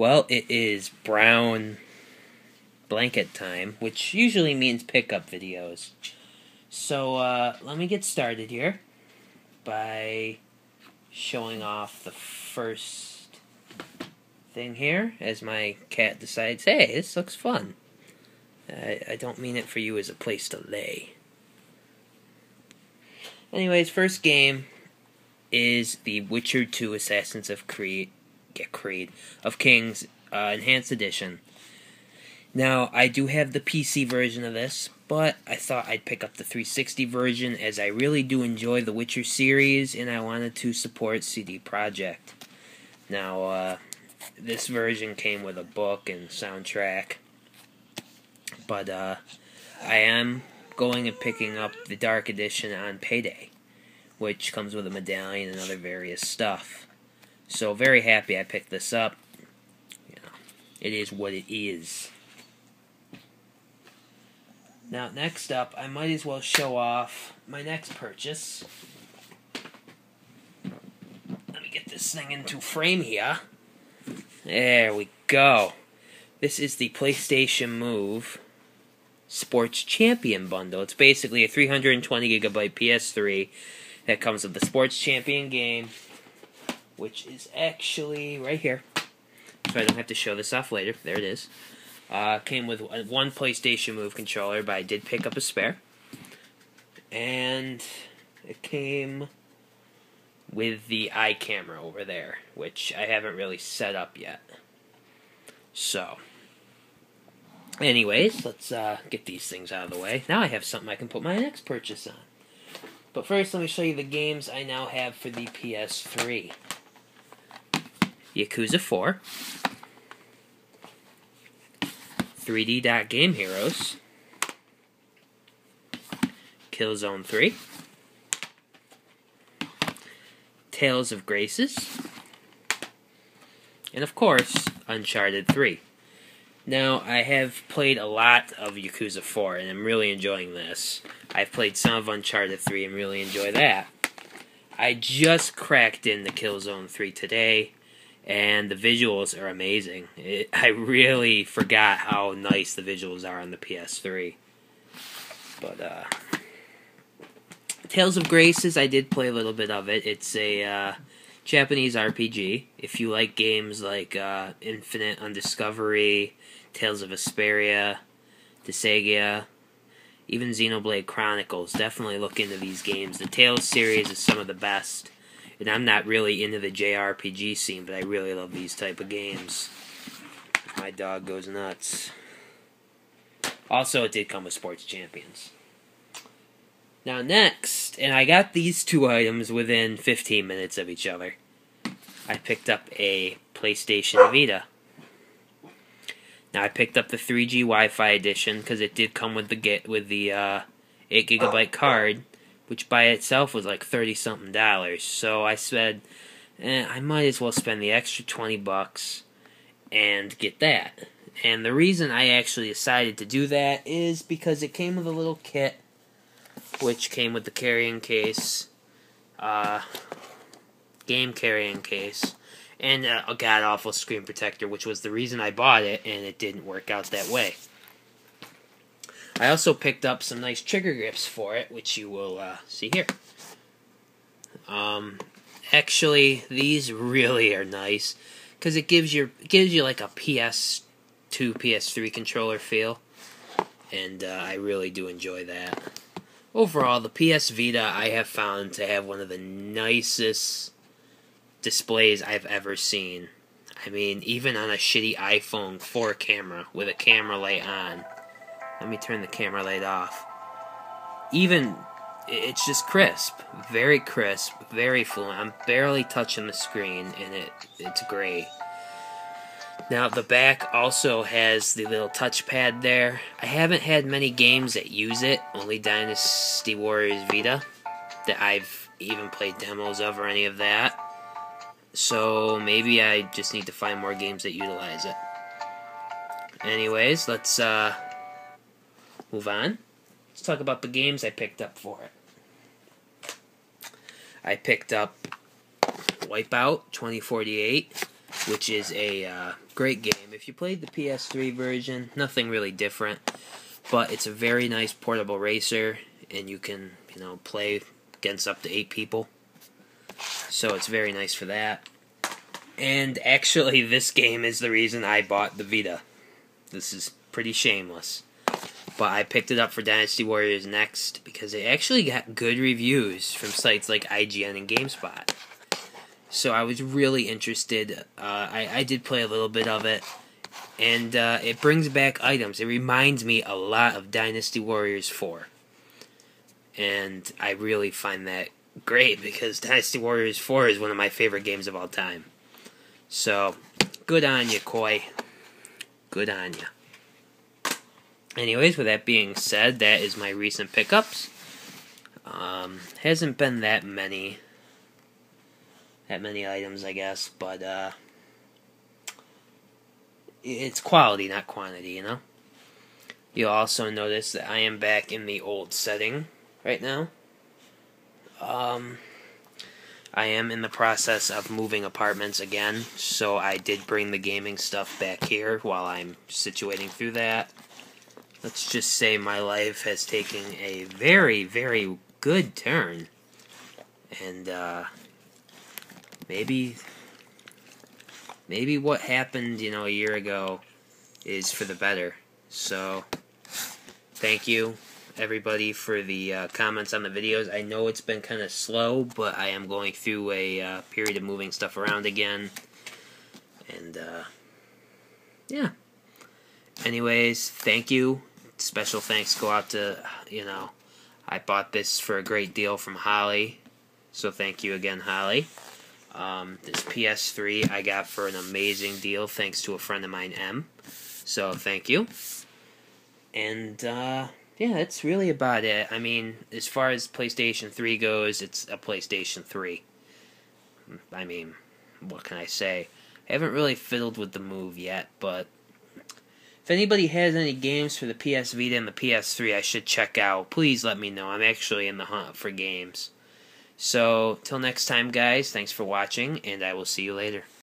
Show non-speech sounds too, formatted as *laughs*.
Well, it is brown blanket time, which usually means pickup videos. So, uh, let me get started here by showing off the first thing here as my cat decides, hey, this looks fun. I, I don't mean it for you as a place to lay. Anyways, first game is the Witcher 2 Assassins of Creed, get Creed of Kings uh, Enhanced Edition. Now, I do have the PC version of this, but I thought I'd pick up the 360 version as I really do enjoy the Witcher series and I wanted to support CD Projekt. Now, uh, this version came with a book and soundtrack, but uh, I am going and picking up the Dark Edition on payday, which comes with a medallion and other various stuff. So very happy I picked this up. Know, it is what it is. Now, next up, I might as well show off my next purchase. Let me get this thing into frame here. There we go. This is the PlayStation Move Sports Champion bundle. It's basically a 320 gigabyte PS3 that comes with the Sports Champion game, which is actually right here. So I don't have to show this off later. There it is. Uh, came with one PlayStation Move controller, but I did pick up a spare. And it came with the eye camera over there, which I haven't really set up yet. So, anyways, let's uh, get these things out of the way. Now I have something I can put my next purchase on. But first, let me show you the games I now have for the PS3 Yakuza 4. 3D Dot Game Heroes, Killzone 3, Tales of Graces, and of course, Uncharted 3. Now, I have played a lot of Yakuza 4, and I'm really enjoying this. I've played some of Uncharted 3 and really enjoy that. I just cracked in the Killzone 3 today, and the visuals are amazing. It, I really forgot how nice the visuals are on the PS3. But uh, Tales of Graces, I did play a little bit of it. It's a uh, Japanese RPG. If you like games like uh, Infinite Undiscovery, Tales of Vesperia, Dissidia, even Xenoblade Chronicles, definitely look into these games. The Tales series is some of the best and I'm not really into the JRPG scene, but I really love these type of games. My dog goes nuts. Also, it did come with Sports Champions. Now, next, and I got these two items within 15 minutes of each other. I picked up a PlayStation Vita. Now, I picked up the 3G Wi-Fi edition because it did come with the get with the uh, 8 gigabyte card which by itself was like 30 something dollars. So I said, eh, I might as well spend the extra 20 bucks and get that. And the reason I actually decided to do that is because it came with a little kit, which came with the carrying case, uh, game carrying case, and a god awful screen protector, which was the reason I bought it, and it didn't work out that way. I also picked up some nice trigger grips for it, which you will uh, see here. Um, actually, these really are nice because it gives you gives you like a PS2, PS3 controller feel, and uh, I really do enjoy that. Overall, the PS Vita I have found to have one of the nicest displays I've ever seen. I mean, even on a shitty iPhone 4 camera with a camera light on let me turn the camera light off. Even it's just crisp, very crisp, very fluent. I'm barely touching the screen, and it it's great. Now the back also has the little touchpad there. I haven't had many games that use it, only Dynasty Warriors Vita that I've even played demos of or any of that. So maybe I just need to find more games that utilize it. Anyways, let's uh move on. Let's talk about the games I picked up for it. I picked up Wipeout 2048. which is a uh, great game. If you played the PS3 version, nothing really different, but it's a very nice portable racer, and you can you know play against up to eight people. So it's very nice for that. And actually, *laughs* this game is the reason I bought the Vita. This is pretty shameless. But I picked it up for Dynasty Warriors Next because it actually got good reviews from sites like IGN and GameSpot. So I was really interested. Uh, I, I did play a little bit of it. And uh, it brings back items. It reminds me a lot of Dynasty Warriors 4. And I really find that great because Dynasty Warriors 4 is one of my favorite games of all time. So, good on you, Koei. Good on you. Anyways, with that being said, that is my recent pickups. Um, hasn't been that many, that many items, I guess, but uh, it's quality, not quantity, you know. You'll also notice that I am back in the old setting right now. Um, I am in the process of moving apartments again, so I did bring the gaming stuff back here while I'm situating through that. Let's just say my life has taken a very, very good turn. And, uh, maybe, maybe what happened, you know, a year ago is for the better. So, thank you everybody for the uh, comments on the videos. I know it's been kind of slow, but I am going through a uh, period of moving stuff around again. And, uh, yeah. Anyways, thank you. Special thanks go out to, you know, I bought this for a great deal from Holly. So thank you again, Holly. Um, this PS3 I got for an amazing deal thanks to a friend of mine, M. So thank you. And, uh, yeah, that's really about it. I mean, as far as PlayStation 3 goes, it's a PlayStation 3. I mean, what can I say? I haven't really fiddled with the move yet, but if anybody has any games for the PS Vita and the PS3 I should check out, please let me know. I'm actually in the hunt for games. So, till next time, guys, thanks for watching, and I will see you later.